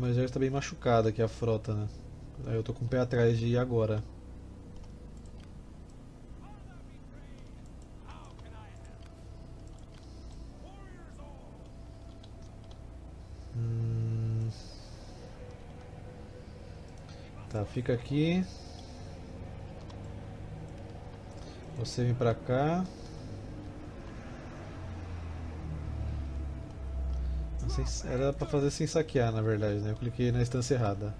Meu exército está bem machucado aqui, a frota, né? Aí eu tô com o pé atrás de ir agora. Hum... Tá, fica aqui. Você vem pra cá. Era pra fazer sem saquear, na verdade, né? Eu cliquei na instância errada.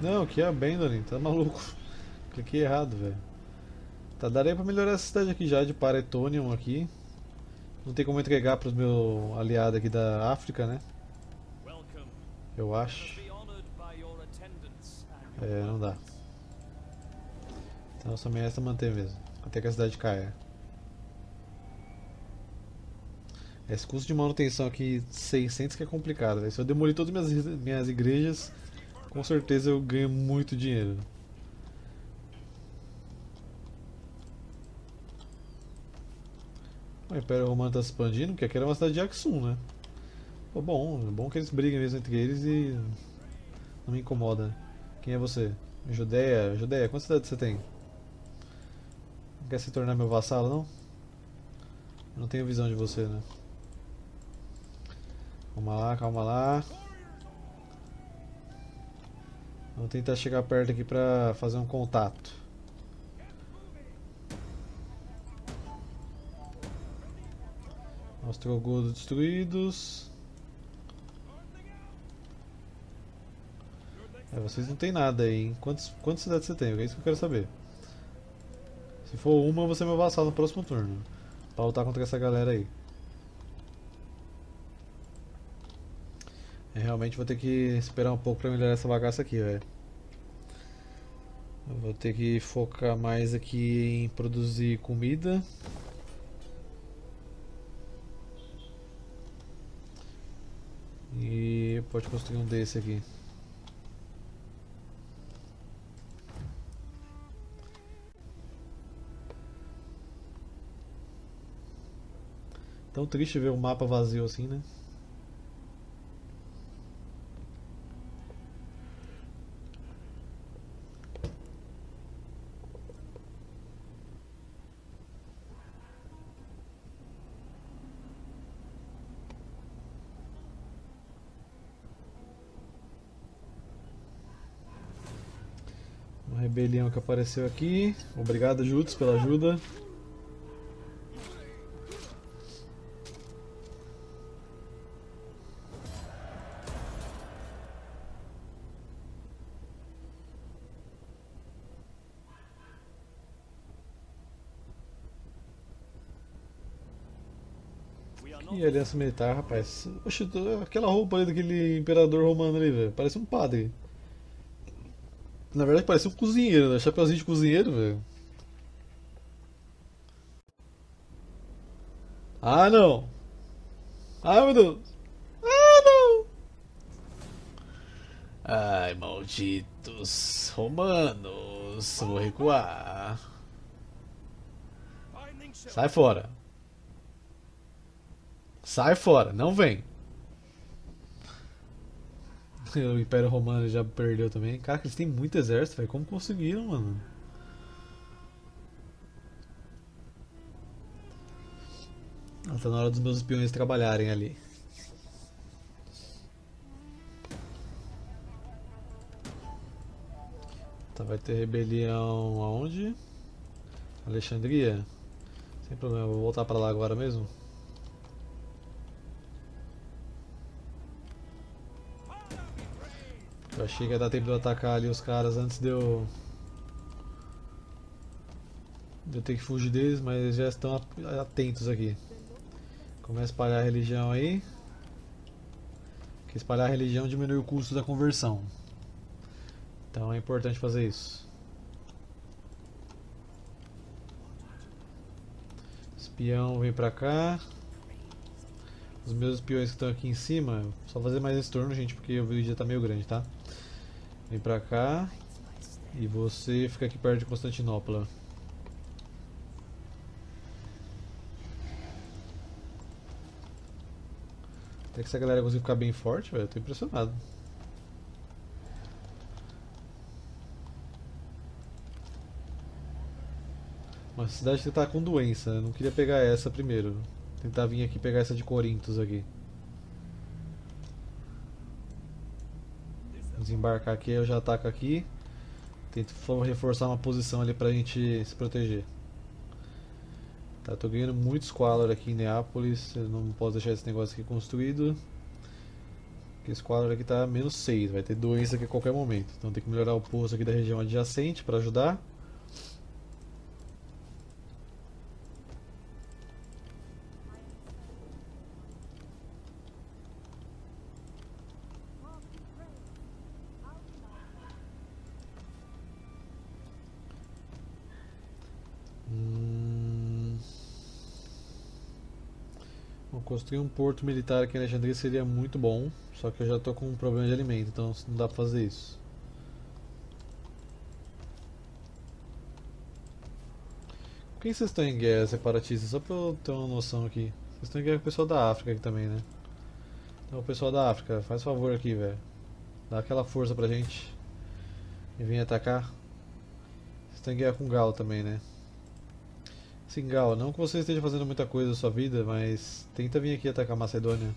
Não, que é abandoning, tá maluco. <laughs> Cliquei errado, velho. Tá, daria pra melhorar essa cidade aqui já, de Paretonium aqui. Não tem como entregar pros meu aliado aqui da África, né? Eu acho. É, não dá. Então só me resta manter mesmo. Até que a cidade caia. Esse custo de manutenção aqui, 600 que é complicado. Se eu demolir todas as minhas, minhas igrejas, com certeza eu ganho muito dinheiro. O Império Romano está se expandindo, porque aqui era uma cidade de Axum, né? Pô, bom, é bom que eles briguem mesmo entre eles e não me incomoda. Quem é você? Judeia? Judeia, quantas cidades você tem? Não quer se tornar meu vassalo, não? Eu não tenho visão de você, né? Calma lá, calma lá. Vamos tentar chegar perto aqui pra fazer um contato. Ostrogodos destruídos. É, vocês não tem nada aí, hein? Quantos, quantas cidades você tem? É isso que eu quero saber. Se for uma, você é meu vassalo no próximo turno. Pra lutar contra essa galera aí. É, realmente vou ter que esperar um pouco pra melhorar essa bagaça aqui, velho. Vou ter que focar mais aqui em produzir comida. E pode construir um desse aqui. Tão triste ver o um mapa vazio assim, né? Rebelião que apareceu aqui. Obrigado, Jutsu, pela ajuda. Aliança militar, rapaz. Oxe, aquela roupa ali daquele imperador romano ali, velho. Parece um padre. Na verdade parece um cozinheiro, né? Chapeuzinho de cozinheiro, velho. Ah, não! Ah, meu Deus! Ah, não! Ai, malditos romanos! Vou recuar. Sai fora! Sai fora, não vem. <laughs> O Império Romano já perdeu também. Cara, eles têm muito exército, velho. Como conseguiram, mano? Ah, tá na hora dos meus espiões trabalharem ali. Tá, vai ter rebelião aonde? Alexandria? Sem problema, vou voltar pra lá agora mesmo. Achei que ia dar tempo de eu atacar ali os caras antes de eu. de eu ter que fugir deles, mas eles já estão atentos aqui. Começa a espalhar a religião aí. Que espalhar a religião diminui o custo da conversão. Então é importante fazer isso. Espião vem pra cá. Os meus espiões que estão aqui em cima, só fazer mais esse turno, gente, porque o vídeo já tá meio grande, tá? Vem pra cá. E você fica aqui perto de Constantinopla. Até que essa galera conseguiu ficar bem forte, velho. Eu tô impressionado. Uma cidade que tá com doença. Eu não queria pegar essa primeiro. Tentar vir aqui pegar essa de Corintos aqui. Desembarcar aqui, eu já ataco aqui. Tento reforçar uma posição ali pra gente se proteger. Tá, tô ganhando muito Squalor aqui em Neápolis. Eu não posso deixar esse negócio aqui construído. Porque Squalor aqui tá menos 6, vai ter doença aqui a qualquer momento. Então tem que melhorar o posto aqui da região adjacente para ajudar. Construir um porto militar aqui em Alexandria seria muito bom, só que eu já tô com um problema de alimento, então não dá pra fazer isso. Quem vocês estão em guerra separatista? Só pra eu ter uma noção aqui. Vocês estão em guerra com o pessoal da África aqui também, né? Então o pessoal da África, faz favor aqui, velho. Dá aquela força pra gente. E vem atacar. Vocês estão em guerra com o Gal também, né? Sim, Gal, não que você esteja fazendo muita coisa na sua vida, mas tenta vir aqui atacar Macedônia.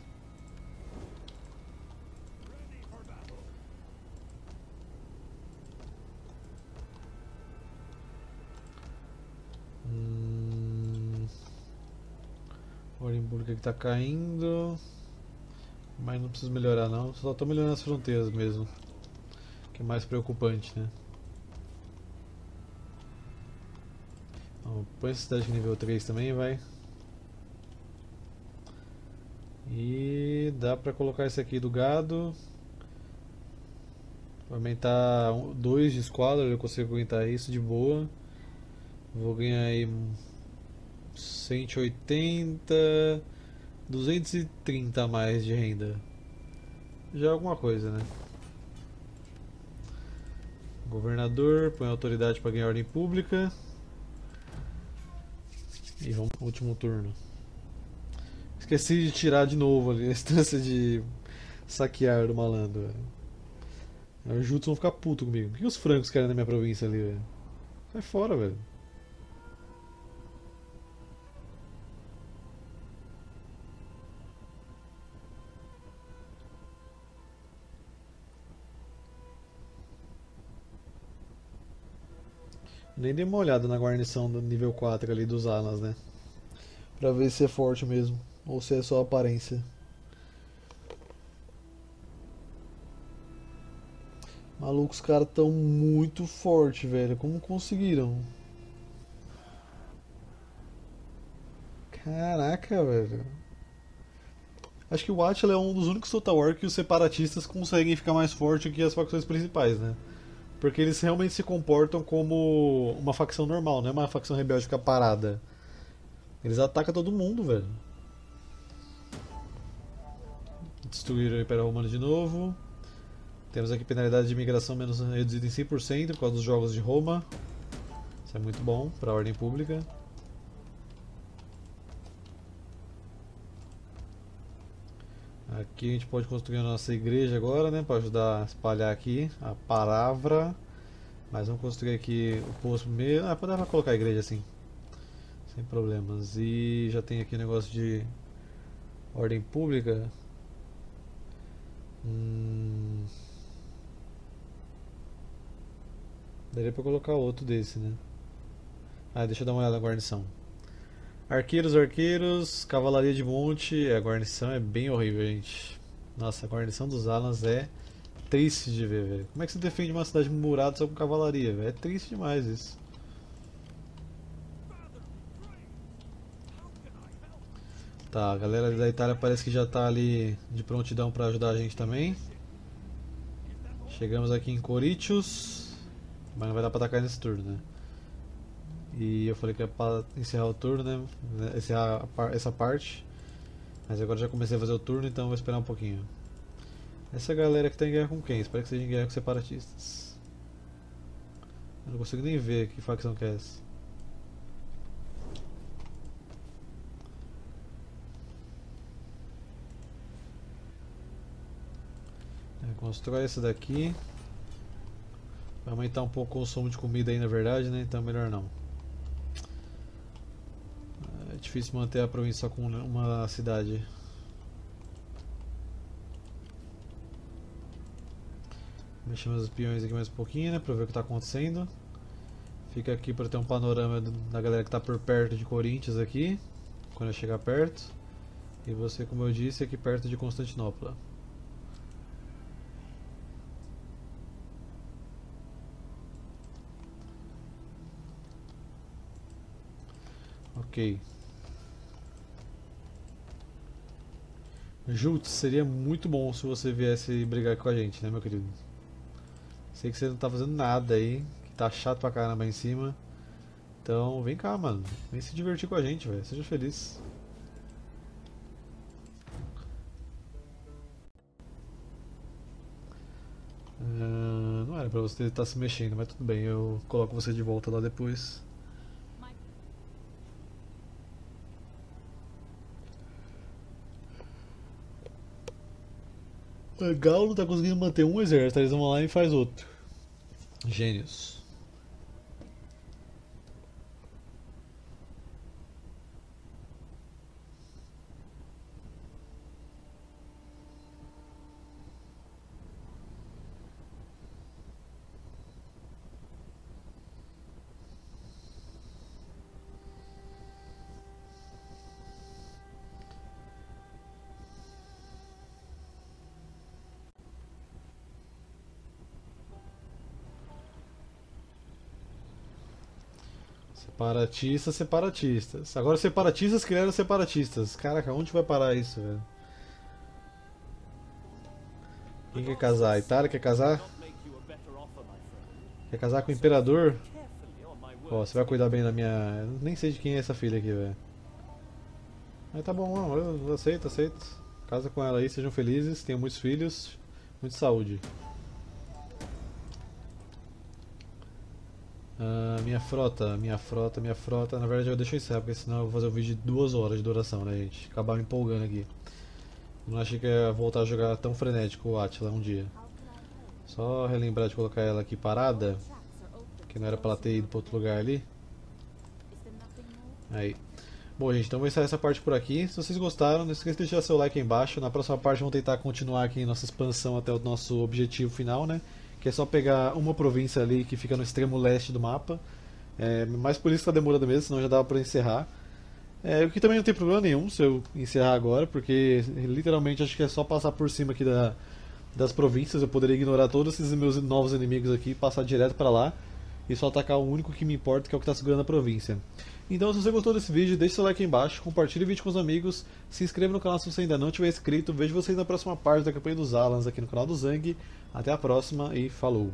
Hum... Orenburg aqui tá caindo. Mas não preciso melhorar não, só estou melhorando as fronteiras mesmo. Que é mais preocupante, né? Põe essa cidade nível 3 também, vai. E dá pra colocar esse aqui do gado. Aumentar 2 de esquadra, eu consigo aguentar isso de boa. Vou ganhar aí 180, 230 a mais de renda. Já é alguma coisa, né? Governador, põe autoridade para ganhar ordem pública. E vamos pro último turno. Esqueci de tirar de novo ali a <laughs> instância de saquear do malandro, velho. Os Jutsu vão ficar puto comigo. O que os francos querem na minha província ali, velho? Sai fora, velho. Nem dei uma olhada na guarnição do nível 4 ali dos alas, né? Pra ver se é forte mesmo. Ou se é só aparência. Maluco, os caras tão muito fortes, velho. Como conseguiram? Caraca, velho. Acho que o Atila é um dos únicos Total War que os separatistas conseguem ficar mais forte que as facções principais, né? Porque eles realmente se comportam como uma facção normal, não é uma facção rebelde parada. Eles atacam todo mundo, velho. Destruir o Império Romano de novo. Temos aqui penalidade de imigração menos reduzida em 100% por causa dos jogos de Roma. Isso é muito bom para a ordem pública. Aqui a gente pode construir a nossa igreja agora, né? Para ajudar a espalhar aqui a palavra. Mas vamos construir aqui o poço primeiro. Ah, pode colocar a igreja assim. Sem problemas. E já tem aqui o negócio de ordem pública. Hum... Daria para colocar outro desse, né? Ah, deixa eu dar uma olhada na guarnição. Arqueiros, arqueiros, cavalaria de monte. A guarnição é bem horrível, gente. Nossa, a guarnição dos Alans é triste de ver, velho. Como é que você defende uma cidade murada só com cavalaria, velho? É triste demais isso. Tá, a galera da Itália parece que já tá ali de prontidão para ajudar a gente também. Chegamos aqui em Coritius, mas não vai dar pra atacar nesse turno, né? E eu falei que é pra encerrar o turno, né? Encerrar essa parte. Mas agora já comecei a fazer o turno, então vou esperar um pouquinho. Essa galera que tá em guerra com quem? Espero que seja em guerra com separatistas. Eu não consigo nem ver que facção que é essa. Constrói essa daqui. Vai aumentar um pouco o consumo de comida aí na verdade, né? Então melhor não. Difícil manter a província com uma cidade. Mexemos os peões aqui mais um pouquinho, né, pra ver o que está acontecendo. Fica aqui para ter um panorama da galera que está por perto de Corinthians aqui, quando eu chegar perto. E você, como eu disse, aqui perto de Constantinopla. Ok. Jutes, seria muito bom se você viesse brigar com a gente, né, meu querido? Sei que você não tá fazendo nada aí, que tá chato pra caramba em cima. Então, vem cá, mano. Vem se divertir com a gente, velho. Seja feliz. Uh, não era pra você estar se mexendo, mas tudo bem, eu coloco você de volta lá depois. Galo tá conseguindo manter um exército, eles vão lá e faz outro. Gênios. Separatistas, separatistas. Agora separatistas criaram separatistas. Caraca, onde vai parar isso, velho? Quem quer casar? A Itália quer casar? Quer casar com o imperador? Ó, você vai cuidar bem da minha... Eu nem sei de quem é essa filha aqui, velho. Mas tá bom, eu aceito, aceito. Casa com ela aí, sejam felizes, tenham muitos filhos, muita saúde. Uh, minha frota, minha frota, minha frota. Na verdade eu deixo isso porque senão eu vou fazer um vídeo de duas horas de duração, né, gente? Acabar me empolgando aqui. Não achei que ia voltar a jogar tão frenético o Atila um dia. Só relembrar de colocar ela aqui parada. Que não era pra ela ter ido pra outro lugar ali. Aí. Bom, gente, então vou encerrar essa parte por aqui. Se vocês gostaram, não esqueça de deixar seu like aí embaixo. Na próxima parte vamos tentar continuar aqui nossa expansão até o nosso objetivo final, né? Que é só pegar uma província ali que fica no extremo leste do mapa. É, mas por isso está demorando mesmo, senão já dava para encerrar. É, o que também não tem problema nenhum se eu encerrar agora, porque literalmente acho que é só passar por cima aqui da, das províncias. Eu poderia ignorar todos esses meus novos inimigos aqui passar direto para lá e só atacar o único que me importa, que é o que está segurando a província. Então, se você gostou desse vídeo, deixe seu like aí embaixo, compartilhe o vídeo com os amigos, se inscreva no canal se você ainda não tiver inscrito. Vejo vocês na próxima parte da campanha dos Alans aqui no canal do Zang. Até a próxima e falou!